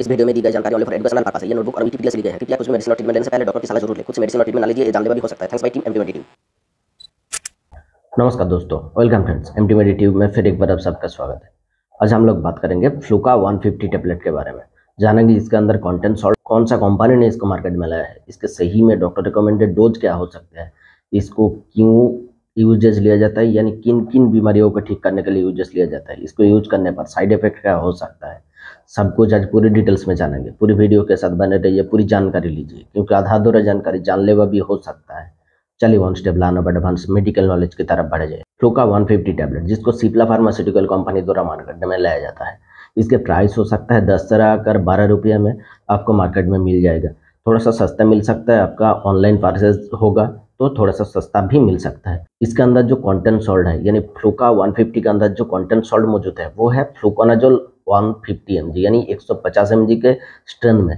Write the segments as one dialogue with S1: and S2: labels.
S1: इस वीडियो में दी गई जानकारी ओनली फॉर एजुकेशनल पर्पस है ये नोटबुक और विकिपीडिया से ली गई है। कृपया कुछ मेडिसिन और ट्रीटमेंट लेने से पहले डॉक्टर की सलाह ज़रूर लें से मेडिसिन और ट्रीटमेंट ना लीजिए जानलेवा भी हो सकता है। Thanks bye team MT team
S2: नमस्कार दोस्तों welcome friends M T tube में फिर एक बार आप सबका स्वागत है। आज हम लोग बात करेंगे फ्लूका 150 टेबलेट के बारे में। जानेंगे इसके अंदर कंटेंट सॉल्ट कौन सा कंपनी ने इसको मार्केट में लाया है। इसके सही में डॉक्टर रिकमेंडेड डोज क्या हो सकते हैं? इसको क्यों यूजेस लिया जाता है? यानी किन किन बीमारियों को ठीक करने के लिए यूजेस लिया जाता है? इसको यूज़ करने पर साइड इफ़ेक्ट क्या हो सकता है? सब कुछ आज पूरी डिटेल्स में जानेंगे। पूरी वीडियो के साथ बने रहिए, पूरी जानकारी लीजिए, क्योंकि आधा अधूरा जानकारी जानलेवा भी हो सकता है। चलिए वन स्टेप लाना बट एडवांस मेडिकल नॉलेज की तरफ़ बढ़ जाए फ्लूका 150 टैबलेट जिसको सिप्ला फार्मास्यूटिकल कंपनी द्वारा मार्केट में लाया जाता है। इसके प्राइस हो सकता है दस से कर बारह रुपये में आपको मार्केट में मिल जाएगा। थोड़ा सा सस्ता मिल सकता है, आपका ऑनलाइन परचेज होगा तो थोड़ा सा सस्ता भी मिल सकता है। इसके अंदर जो कंटेंट सॉल्ट है, यानी फ्लूका 150 के अंदर जो कंटेंट सॉल्ट मौजूद है, वो है फ्लूकोनाजोल 150 mg यानी 150 mg के स्ट्रेंथ में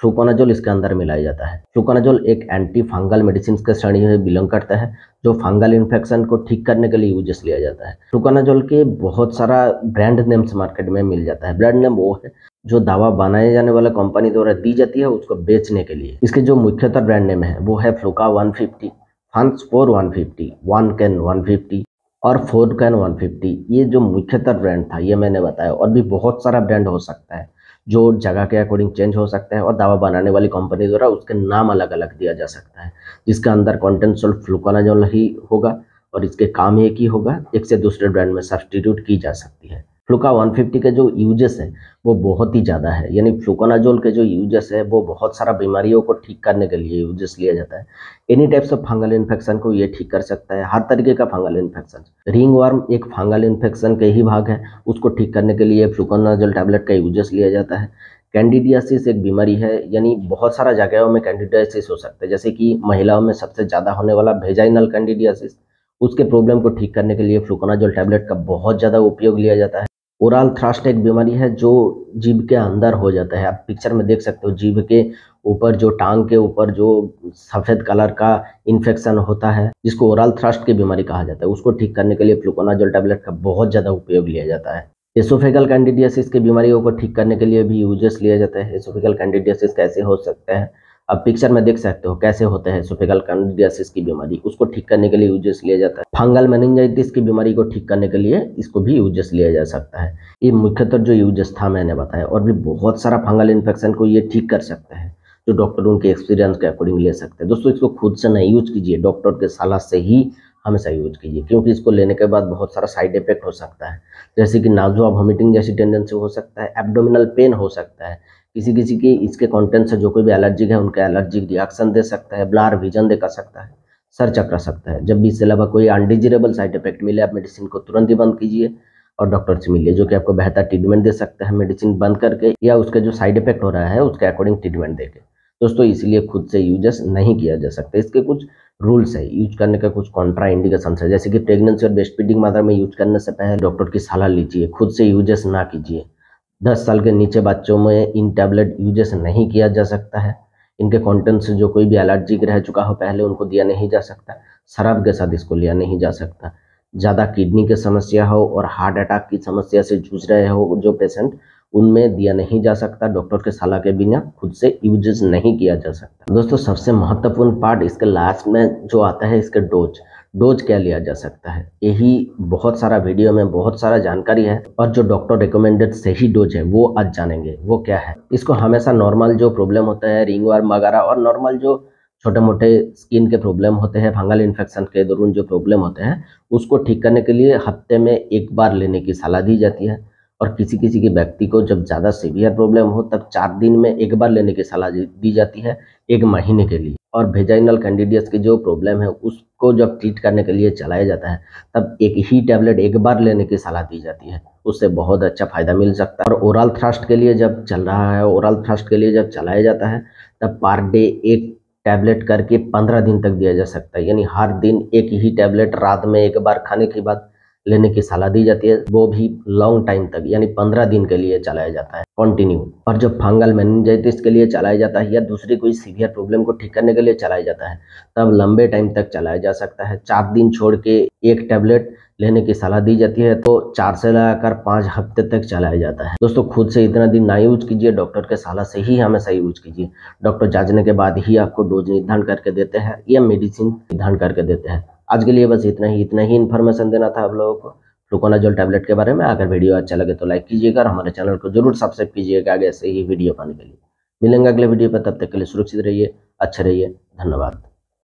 S2: फ्लूकोनाजोल इसके अंदर मिलाया जाता है। फ्लूकोनाजोल एक एंटी फंगल मेडिसिन के श्रेणी में बिलोंग करता है, जो फंगल इन्फेक्शन को ठीक करने के लिए यूजेस लिया जाता है। फ्लूकोनाजोल के बहुत सारा ब्रांड नेम्स मार्केट में मिल जाता है। ब्रांड नेम वो है, जो दवा बनाए जाने वाला कंपनी द्वारा दी जाती है उसको बेचने के लिए। इसके जो मुख्यतः ब्रांड नेम है, वो है फ्लूका 150 फंस फोर 150 वन कैन 150 और फोर कैन 150 ये जो मुख्यतः ब्रांड था, ये मैंने बताया। और भी बहुत सारा ब्रांड हो सकता है, जो जगह के अकॉर्डिंग चेंज हो सकता है और दवा बनाने वाली कंपनी द्वारा उसके नाम अलग अलग दिया जा सकता है, जिसके अंदर कॉन्टेंसोल फ्लूकोनाजोल ही होगा और इसके काम एक ही होगा, एक से दूसरे ब्रांड में सब्सटीट्यूट की जा सकती है। फ्लूका 150 के जो यूजेस है, वो बहुत ही ज़्यादा है। यानी फ्लूकोनाजोल के जो यूजेस है, वो बहुत सारा बीमारियों को ठीक करने के लिए यूजेस लिया जाता है। Any types of fungal infection को ये ठीक कर सकता है। हर तरीके का फंगल इन्फेक्शन रिंग वार्म एक फंगल इन्फेक्शन के ही भाग है। उसको ठीक करने के लिए फ्लूकोनाजोल टैबलेट का यूजेस लिया जाता है। कैंडिडियासिस एक बीमारी है। यानी बहुत सारा जगहों में कैंडिडियासिस हो सकता है। जैसे कि महिलाओं में सबसे ज़्यादा होने वाला भेजाइनल कैंडिडियासिस उसके प्रॉब्लम को ठीक करने के लिए फ्लूकोनाजोल टैबलेट का बहुत ज़्यादा उपयोग लिया जाता है। ओरल थ्रास्ट एक बीमारी है जो जीभ के अंदर हो जाता है। आप पिक्चर में देख सकते हो, जीभ के ऊपर जो टांग के ऊपर जो सफ़ेद कलर का इन्फेक्शन होता है, जिसको ओरल थ्रास्ट की बीमारी कहा जाता है। उसको ठीक करने के लिए फ्लूकोनाजोल टैबलेट का बहुत ज़्यादा उपयोग लिया जाता है। एसोफेगल कैंडिडियासिस की बीमारियों को ठीक करने के लिए भी यूजेस लिया जाता है। एसोफेगल कैंडिडियासिस कैसे हो सकता है? अब पिक्चर में देख सकते हो कैसे होते हैं सोफेगल कैंडिडियासिस की बीमारी। उसको ठीक करने के लिए यूजेस लिया जाता है। फंगल मेनिंजाइटिस की बीमारी को ठीक करने के लिए इसको भी यूजेस लिया जा सकता है। ये मुख्यतः जो यूजेस था मैंने बताया और भी बहुत सारा फंगल इन्फेक्शन को ये ठीक कर सकते हैं। जो डॉक्टर उनके एक्सपीरियंस के अकॉर्डिंग ले सकते हैं। दोस्तों, इसको खुद से नहीं यूज़ कीजिए। डॉक्टर के सलाह से ही हमेशा यूज़ कीजिए। क्योंकि इसको लेने के बाद बहुत सारा साइड इफ़ेक्ट हो सकता है। जैसे कि नाजुआ वॉमिटिंग जैसी टेंडेंसी हो सकता है। एब्डोमिनल पेन हो सकता है। किसी किसी की इसके कंटेंट से जो कोई भी एलर्जिक है, उनका एलर्जिक रिएक्शन दे सकता है ब्लार विजन दिखा सकता है सर चकरा सकता है। जब भी इसके अलावा कोई अनडिजिरेबल साइड इफ़ेक्ट मिले, आप मेडिसिन को तुरंत ही बंद कीजिए और डॉक्टर से मिलिए, जो कि आपको बेहतर ट्रीटमेंट दे सकता है। मेडिसिन बंद करके या उसका जो साइड इफ़ेक्ट हो रहा है, उसके अकॉर्डिंग ट्रीटमेंट देके। दोस्तों, इसलिए खुद से यूजेस नहीं किया जा सकता। इसके कुछ रूल्स है। यूज़ करने का कुछ कॉन्ट्रा इंडिकेशन है। जैसे कि प्रेगनेंसी और बेस्ट फीडिंग मदर में यूज़ करने से पहले डॉक्टर की सलाह लीजिए। खुद से यूजेस ना कीजिए। दस साल के नीचे बच्चों में इन टैबलेट यूजेस नहीं किया जा सकता है। इनके कंटेंट से जो कोई भी एलर्जिक रह चुका हो, पहले उनको दिया नहीं जा सकता। शराब के साथ इसको लिया नहीं जा सकता। ज़्यादा किडनी की समस्या हो और हार्ट अटैक की समस्या से जूझ रहे हो जो पेशेंट उनमें दिया नहीं जा सकता। डॉक्टर के सलाह के बिना खुद से यूजेस नहीं किया जा सकता। दोस्तों, सबसे महत्वपूर्ण पार्ट इसके लास्ट में जो आता है, इसके डोज डोज क्या लिया जा सकता है? यही बहुत सारा वीडियो में बहुत सारा जानकारी है और जो डॉक्टर रिकमेंडेड सही डोज है, वो आज जानेंगे। वो क्या है? इसको हमेशा नॉर्मल जो प्रॉब्लम होता है रिंग वार्म वगैरह और नॉर्मल जो छोटे मोटे स्किन के प्रॉब्लम होते हैं फंगल इन्फेक्शन के दौरान जो प्रॉब्लम होते हैं, उसको ठीक करने के लिए हफ़्ते में एक बार लेने की सलाह दी जाती है। और किसी किसी के व्यक्ति को जब ज़्यादा सीवियर प्रॉब्लम हो, तब चार दिन में एक बार लेने की सलाह दी जाती है, एक महीने के लिए। और भेजाइनल कैंडिडियस की जो प्रॉब्लम है, उसको जब ट्रीट करने के लिए चलाया जाता है, तब एक ही टैबलेट एक बार लेने की सलाह दी जाती है। उससे बहुत अच्छा फ़ायदा मिल सकता है। और ओरल थ्रस्ट के लिए जब चल रहा है ओरल थ्रस्ट के लिए जब चलाया जाता है, तब पर डे एक टैबलेट करके पंद्रह दिन तक दिया जा सकता है। यानी हर दिन एक ही टैबलेट रात में एक बार खाने के बाद लेने की सलाह दी जाती है। वो भी लॉन्ग टाइम तक, यानी पंद्रह दिन के लिए चलाया जाता है कंटिन्यू और जब फंगल मैनजाइटिस के लिए चलाया जाता है या दूसरी कोई सीवियर प्रॉब्लम को ठीक करने के लिए चलाया जाता है, तब लंबे टाइम तक चलाया जा सकता है। चार दिन छोड़ के एक टैबलेट लेने की सलाह दी जाती है तो चार से लगाकर पाँच हफ़्ते तक चलाया जाता है। दोस्तों, खुद से इतना दिन ना यूज़ कीजिए डॉक्टर के सलाह से ही हमेशा यूज़ कीजिए। डॉक्टर जांचने के बाद ही आपको डोज निर्धारण करके देते हैं या मेडिसिन निर्धारण करके देते हैं। आज के लिए बस इतना ही इतना ही इन्फॉर्मेशन देना था आप लोगों को। फ्लूकोनाजोल टैबलेट के बारे में। अगर वीडियो अच्छा लगे तो लाइक कीजिएगा और हमारे चैनल को ज़रूर सब्सक्राइब कीजिएगा आगे ऐसे ही वीडियो पाने के लिए। मिलेंगे अगले वीडियो पर तब तक के लिए सुरक्षित रहिए, अच्छे रहिए, धन्यवाद।